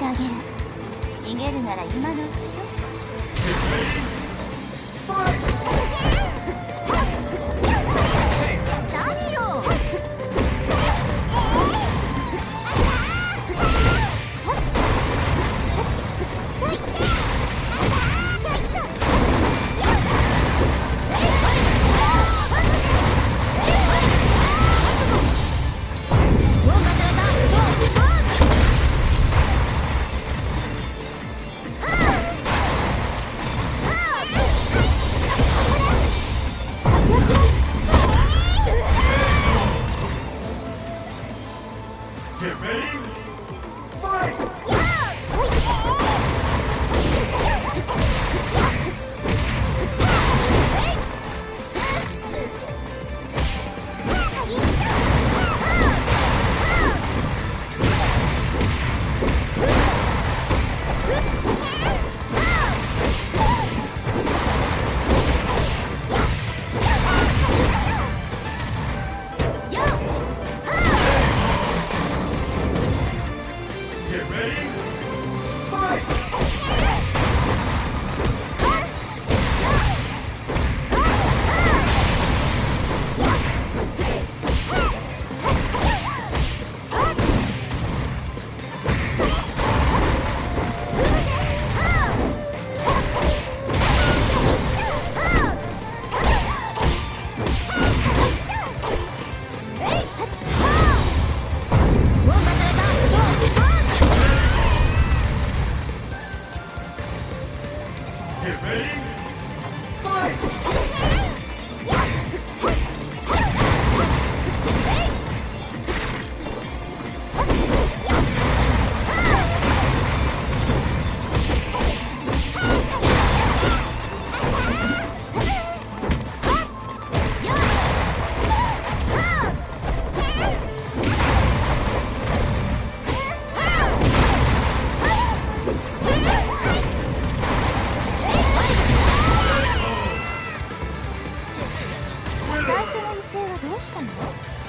てあげる。逃げるなら今のうちよ。Get ready. Fight! Ready. Fight! Get ready. Fight! 最初の一斉はどうしたの？